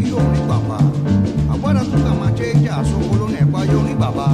orí orí bàbá àgbàdo tó kà máa jẹ́ ìjà àsokolo nẹ̀ẹ́pá yóò rí bàbá.